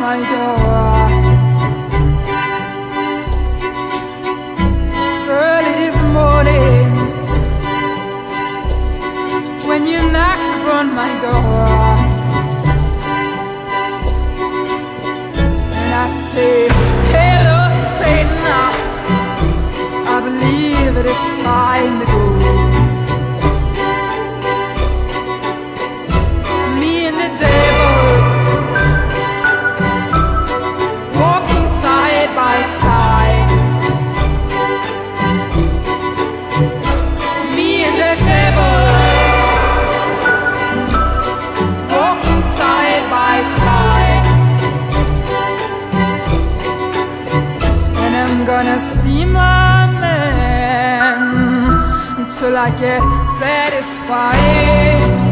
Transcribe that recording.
my door. Early this morning, when you knocked upon my door, and I said, Hello, Satan. I believe it is time to go. Me and the devil side by side. Me and the devil walking side by side. And I'm gonna see my man until I get satisfied.